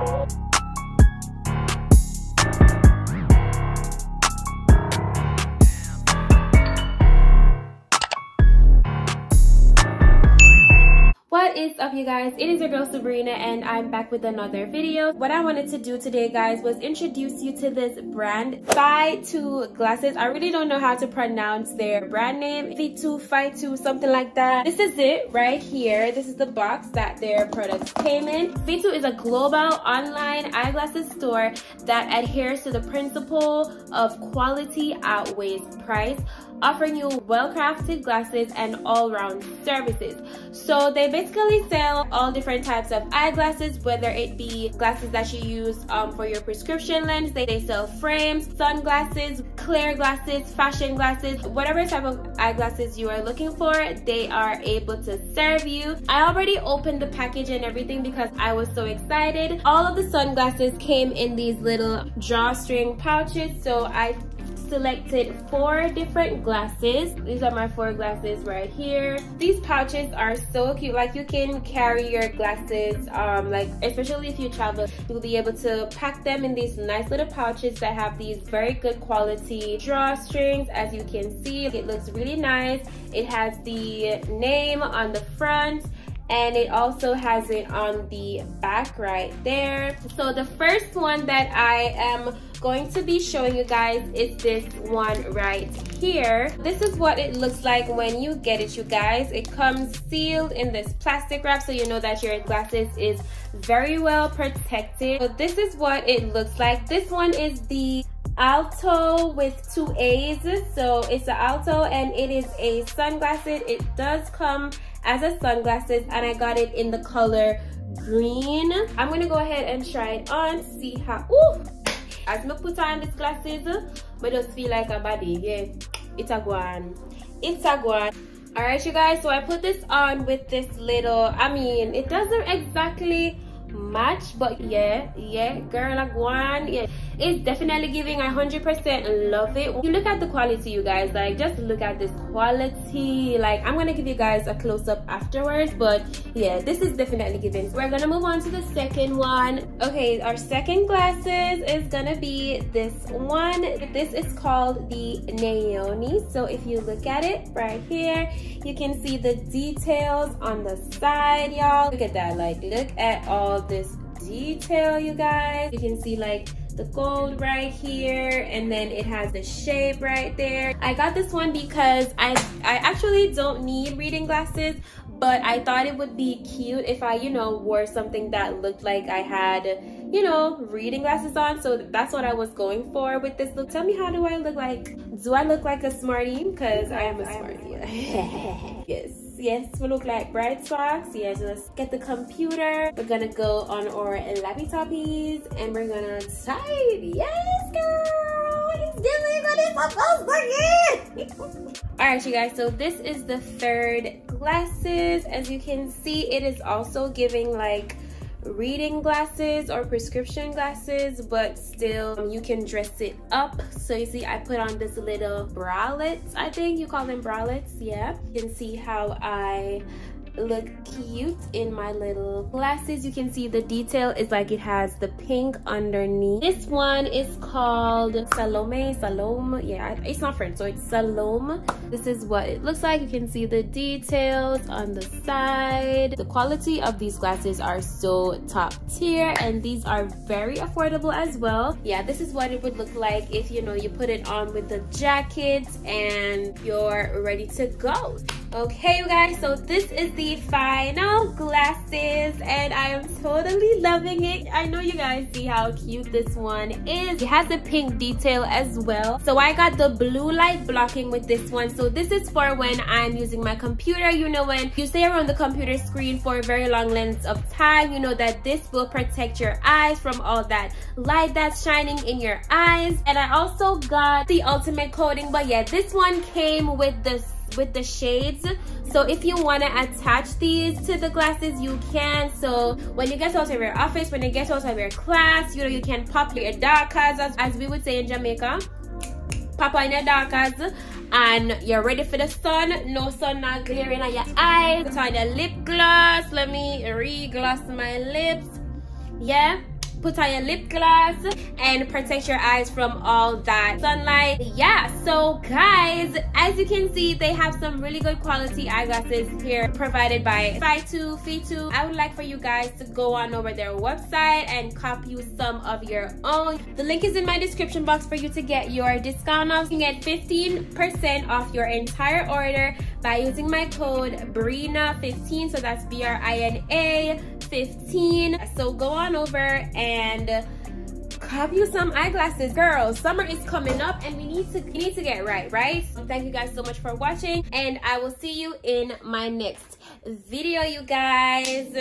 Bye. Up you guys? It is your girl Sybrina and i'm back with another video. What i wanted to do today guys was introduce you to this brand Fytoo glasses. I really don't know how to pronounce their brand name. V2 Fytoo something like that. This is it right here. This is the box that their products came in. V2 is a global online eyeglasses store that adheres to the principle of quality outweighs price offering you well-crafted glasses and all-round services. So they basically sell all different types of eyeglasses, whether it be glasses that you use um, for your prescription lens. They, they sell frames, sunglasses, clear glasses, fashion glasses, whatever type of eyeglasses you are looking for, they are able to serve you. I already opened the package and everything because I was so excited. All of the sunglasses came in these little drawstring pouches, so I selected four different glasses. These are my four glasses right here. These pouches are so cute. Like you can carry your glasses, um, like especially if you travel, you'll be able to pack them in these nice little pouches that have these very good quality drawstrings. As you can see, it looks really nice. It has the name on the front and it also has it on the back right there. So the first one that i am going to be showing you guys is this one right here. This is what it looks like when you get it you guys. It comes sealed in this plastic wrap so you know that your glasses is very well protected. So this is what it looks like. This one is the Aalto with two a's. So it's an Aalto and it is a sunglasses. It does come as a sunglasses and I got it in the color green. I'm gonna go ahead and try it on, see how, ooh! As me put on these glasses, I just feel like a body, yeah. It's a guan. It's a guan. Alright you guys, so I put this on with this little, I mean, it doesn't exactly match but yeah yeah girl like one yeah. It's definitely giving a hundred percent love it. You look at the quality you guys like just look at this quality. Like i'm gonna give you guys a close-up afterwards but yeah this is definitely giving. We're gonna move on to the second one. Okay our second glasses is gonna be this one. This is called the Naoni so if you look at it right here you can see the details on the side y'all. Look at that like look at all this detail you guys. You can see like the gold right here and then it has the shape right there. I got this one because i i actually don't need reading glasses but i thought it would be cute if i you know wore something that looked like i had you know reading glasses on. So that's what i was going for with this look. Tell me how do i look like? Do i look like a smartie? Because i am a smartie. Yes yes we look like bright sparks. Just get the computer. We're gonna go on our lappy toppies and we're gonna type. Yes girl. He's giving it all right you guys. So this is the third glasses as you can see it is also giving like reading glasses or prescription glasses but still um, you can dress it up. So you see i put on this little bralette, i think you call them bralettes yeah. You can see how i look cute in my little glasses. You can see the detail is like it has the pink underneath. This one is called salome salome. Yeah it's not french so it's salome. This is what it looks like. You can see the details on the side. The quality of these glasses are so top tier and these are very affordable as well. Yeah this is what it would look like if you know you put it on with the jacket and you're ready to go okay you guys so this is the final glasses and i am totally loving it. I know you guys see how cute this one is. It has a pink detail as well. So i got the blue light blocking with this one. So this is for when i'm using my computer you know when you stay around the computer screen for a very long length of time you know that this will protect your eyes from all that light that's shining in your eyes. And i also got the ultimate coating but yeah this one came with the with the shades. So if you want to attach these to the glasses you can. So when you get out of your office when you get out of your class you know you can pop your darkers as, as we would say in jamaica pop on your darkers and you're ready for the sun. No sun not glaring at your eyes put on your lip gloss. Let me re-gloss my lips. Yeah put on your lip gloss and protect your eyes from all that sunlight. Yeah so guys as you can see they have some really good quality eyeglasses here provided by Fytoo Fytoo I would like for you guys to go on over their website and copy some of your own. The link is in my description box for you to get your discount. Off you can get 15% off your entire order by using my code BRINA15 so that's B-R-I-N-A 15 so go on over and grab you some eyeglasses. Girls summer is coming up and we need to we need to get right right? Thank you guys so much for watching and i will see you in my next video you guys